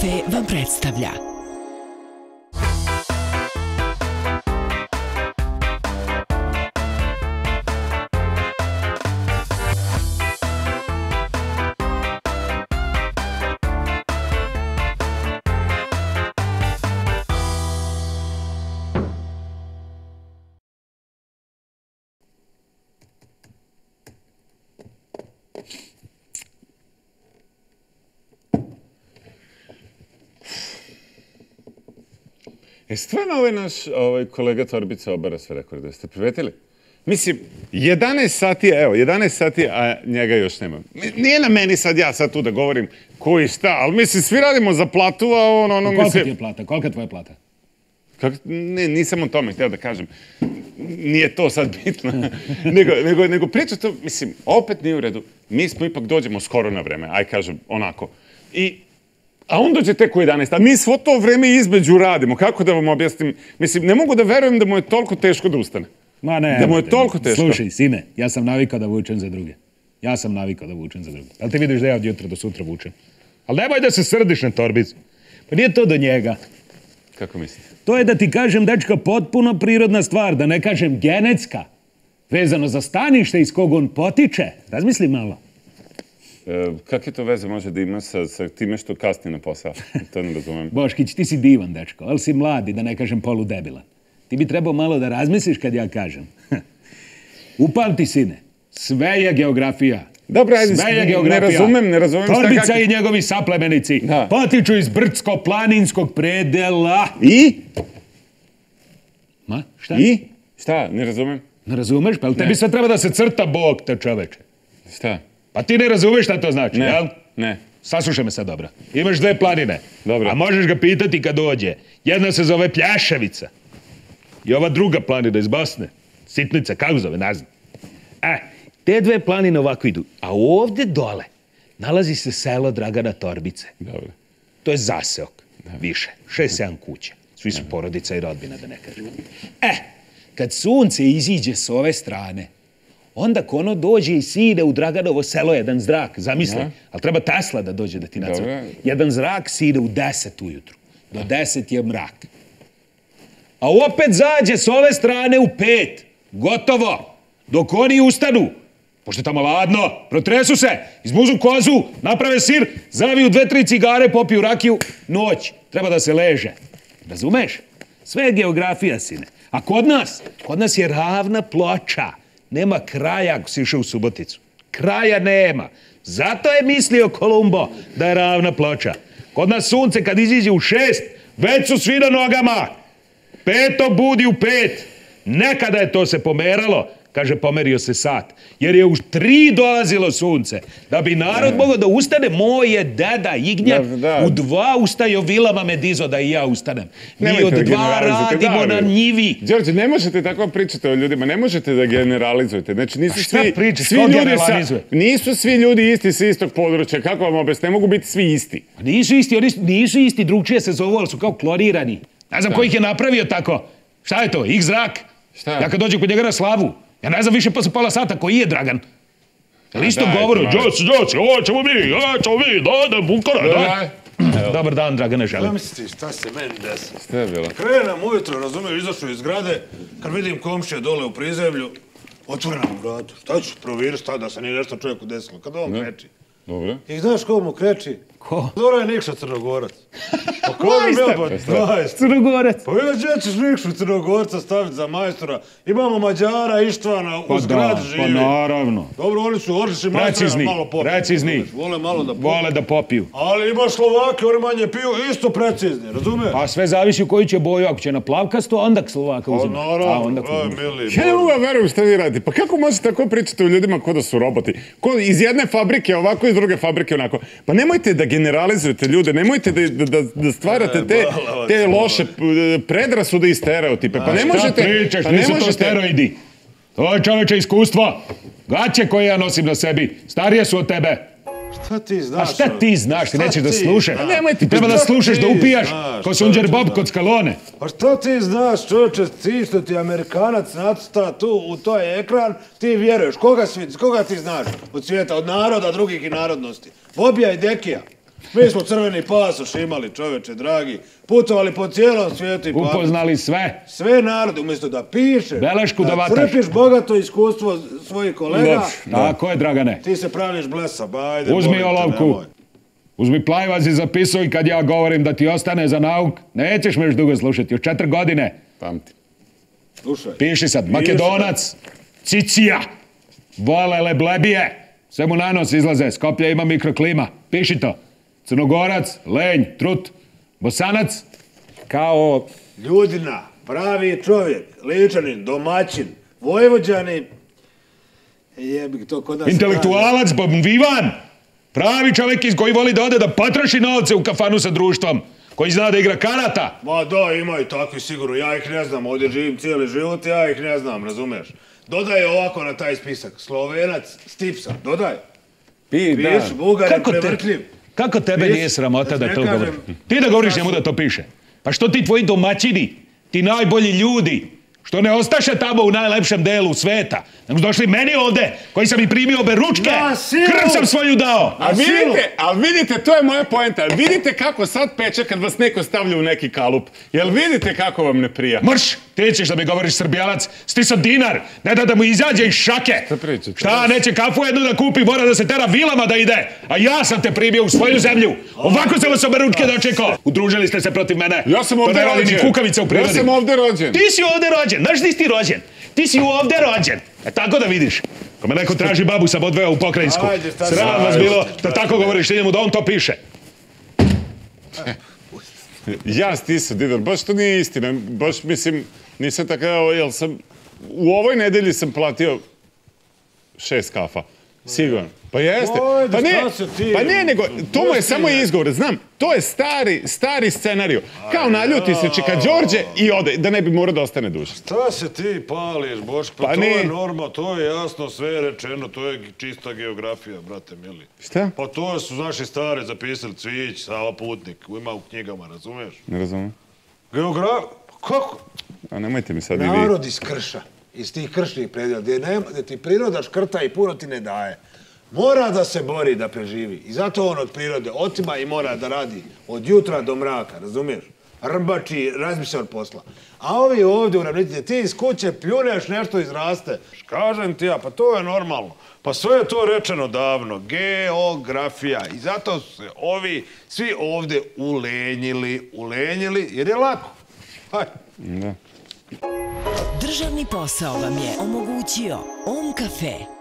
kafe vam predstavlja E stvarno ovaj naš ovaj, kolega Torbica obara sve rekorde, jeste privetili? Mislim, 11 sati, evo, 11 sati, a njega još nema. Nije na meni sad ja sad tu da govorim koji šta, ali mislim, svi radimo za platu, a on, ono, Kolika mislim... ti je plata? Kolika je tvoja plata? Ne, nisam o tome htio da kažem. Nije to sad bitno. nego, nego, nego priča to, mislim, opet nije u redu. Mi smo ipak dođemo skoro na vreme, aj kažem, onako. I, a on dođe tek u 11. A mi svo to vreme između radimo. Kako da vam objasnim? Mislim, ne mogu da verujem da mu je toliko teško da ustane. Ma ne. Da mu je toliko teško. Slušaj, sine, ja sam navikao da vučem za druge. Ja sam navikao da vučem za druge. Ali ti vidiš da ja od jutra do sutra vučem. Ali nemoj da se srdiš na torbicu. Pa nije to do njega. Kako mislite? To je da ti kažem, dečka, potpuno prirodna stvar, da ne kažem genetska. Vezano za stanište iz kog on potiče. Razmisli malo. E, kakve to veze može da ima sa, sa time što kasni na posao? To ne razumem. Boškić, ti si divan, dečko, ali si mladi, da ne kažem poludebilan. Ti bi trebao malo da razmisliš kad ja kažem. Upamti, sine, sve je geografija. Dobro, ajde, sve je ne razumem, ne razumem šta Torbica kak- i njegovi saplemenici Da. potiču iz brdsko-planinskog predela. I? Ma, šta? I? Šta? Ne razumem. Ne razumeš? Pa jel tebi sve treba da se crta Bog, te čoveče? Šta? Pa ti ne razumeš šta to znači, Ne. jel? Ne. Saslušaj me sad dobro. Imaš dve planine. Dobro. A možeš ga pitati kad dođe. Jedna se zove Pljaševica. I ova druga planina iz Bosne. Sitnica, kako zove, ne znam. E, te dve planine ovako idu. A ovdje dole nalazi se selo Dragana Torbice. Dobro. To je zaseok. Više. Šest, sedam kuća. Svi su porodica i rodbina, da ne kažem. E, kad sunce iziđe s ove strane, onda ko ono dođe i side u Draganovo selo jedan zrak, zamisli, ali treba Tesla da dođe da ti nacrta. Jedan zrak side u deset ujutru. Do deset je mrak. A opet zađe s ove strane u pet. Gotovo. Dok oni ustanu. Pošto je tamo ladno, protresu se, izmuzu kozu, naprave sir, zaviju dve, tri cigare, popiju rakiju, noć. Treba da se leže. Razumeš? Sve je geografija, sine. A kod nas? Kod nas je ravna ploča. Nema kraja ako si išao u Suboticu. Kraja nema. Zato je mislio Kolumbo da je ravna ploča. Kod nas sunce kad iziđe u šest, već su svi na nogama. Peto budi u pet. Nekada je to se pomeralo, kaže pomerio se sat, jer je u tri dolazilo sunce. Da bi narod mogao da ustane, moj je deda Ignjak Da, da. u dva ustajo vilama me dizo da i ja ustanem. Mi od dva radimo da, na njivi. Đorđe, ne možete tako pričati o ljudima, ne možete da generalizujete. Znači, nisu A šta svi, pričaš, svi ljudi sa, nisu svi ljudi isti sa istog područja. Kako vam objasnim? Ne mogu biti svi isti. Pa Nisu isti, oni su- nisu isti, drugčije se zovu, ali su kao klorirani. Ne znam ko ih je napravio tako. Šta je to, ih zrak? Šta? Ja kad dođem kod njega na slavu, ja ne znam više posle pola sata koji je Dragan. Jel isto dajte, govoru, molim. džoci, džoci, ovo ćemo mi, ovo ćemo mi, da, da, bukara, da. Dobar dan, Dragane, želim. Zamisli šta se meni desi. Šta je bilo? Krenem ujutro, razumiju, izašao iz zgrade, kad vidim komšije dole u prizemlju, otvorim mu vratu. Šta ću provjeriti šta da se nije nešto čovjeku desilo? Kad on kreči. Dobro. I znaš ko mu kreči? Ko? Dora je Nikša Crnogorac. Pa ko je bio pa? Crnogorac. Pa ja gdje ćeš Nikšu Crnogorca staviti za majstora? Imamo Mađara, Ištvana, Pa u zgradi da, živi. pa naravno. Dobro, oni su odlični majstori, malo popiju. precizni. Vole malo da popiju. Vole da popiju. Ali ima Slovake, oni manje piju, isto precizni, razumiješ? A sve zavisi u koju će boju. Ako će na plavkasto, onda Slovaka Pa uzima. A naravno, onda aj, uzima. mili. Ja ne mogu verujem šta vi radite. Pa kako možete tako pričati o ljudima ko da su roboti? Ko iz jedne fabrike ovako, iz druge fabrike onako. Pa nemojte da generalizujete ljude, nemojte da, da, da, stvarate E, te, te loše p- predrasude i stereotipe. Pa ne Šta možete... pričaš, pa ne nisu to možete- steroidi. To je čoveče iskustvo. Gaće koje ja nosim na sebi, starije su od tebe. Šta ti znaš? A šta ti znaš, ti nećeš da slušaš. nemoj ti- Treba da slušaš, da upijaš, ko sunđer Bob kod skalone. Pa šta ti znaš, čovječe, ti što ti Amerikanac nacrta tu u toj ekran, ti vjeruješ. Koga, svi, koga ti znaš od svijeta, od naroda, drugih i narodnosti? Bobija i Dekija. Mi smo crveni pasoš imali, čoveče, dragi. Putovali po cijelom svijetu i pa- Upoznali sve. Sve narod, umjesto da piše, Belešku da vataš. crpiš bogato iskustvo svojih kolega, Tako je, Dragane. ti se praviš blesa, ba ajde, Uzmi olovku. Uzmi plajvaz i zapisuj kad ja govorim da ti ostane za nauk. Nećeš me još dugo slušati, još četiri godine. Pamti. Slušaj, Piši sad, Makedonac, Cicija, Volele Blebije, sve mu na nos izlaze, Skoplja ima mikroklima, piši to. Crnogorac, Lenj, Trut, Bosanac, kao ljudina, pravi čovjek, ličanin, domaćin, vojvođanin, jebi to kod nas... intelektualac, Vivan, pravi čovjek iz koji voli da ode da potroši novce u kafanu sa društvom, koji zna da igra karata. Ma da, ima i takvi sigurno, ja ih ne znam, ovdje živim cijeli život, ja ih ne znam, razumeš? Dodaj ovako na taj spisak, Slovenac, Stipsa, dodaj. Pi, da. Piš, Kako, te, prevrtljiv. Kako tebe nije sramota da to govoriš? Ti da govoriš njemu da to piše. Pa što ti tvoji domaćini, ti najbolji ljudi, što ne ostaše tamo u najlepšem delu sveta, nego su došli meni ovde, koji sam i primio obe ručke, krv sam svoju dao. A vidite, a vidite, to je moja poenta. Vidite kako sad peče kad vas neko stavlja u neki kalup. Jel vidite kako vam ne prija? Mrš, ti ćeš da mi govoriš srbijalac, stiso dinar, ne da da mu izađe iz šake. Šta pričate? Šta, neće kafu jednu da kupi, mora da se tera vilama da ide. A ja sam te primio u svoju zemlju. Ovako sam vas obe ručke dočekao. Udružili ste se protiv mene. Ja sam radi rođen. ni kukavica u prirodi. Ja sam ovdje rođen. Ti si ovdje rođen, znaš di si ti rođen? Ti si ovdje rođen. E tako da vidiš. Ako me neko traži babu sam odveo u pokrajinsku. Sram vas bilo da tako govoriš njemu da on to piše. Ja stiso, Didor, baš to nije istina. Baš mislim, nisam tako, jel sam, u ovoj nedelji sam platio šest kafa. Sigurno. Pa jeste. Pa ti- pa nije nego, to mu je samo izgovor, znam. To je stari, stari scenario. Kao naljuti se čika Đorđe i ode, da ne bi morao da ostane duže. Šta se ti pališ, Boško? Pa, Pa to ne. je norma, to je jasno, sve je rečeno, to je čista geografija, brate mili. Šta? Pa to su naši stari zapisali Cvić, Sava Putnik, ima u knjigama, razumiješ? Ne razumijem. Geograf... Kako? A nemojte mi sad i vi. Narod iz krša, iz tih kršnih predjela, gdje, ti priroda škrta i puno ti ne daje. Mora da se bori da preživi. I zato on od prirode otima i mora da radi od jutra do mraka, razumiješ? Rbači, razmišlja od posla. A ovi ovdje u ravniti, ti iz kuće pljuneš, nešto izraste. Kažem ti ja, pa to je normalno. Pa sve je to rečeno davno. Geografija. I zato su se ovi svi ovdje ulenjili, ulenjili, jer je lako. Hajde. Državni posao vam je omogućio OM Cafe.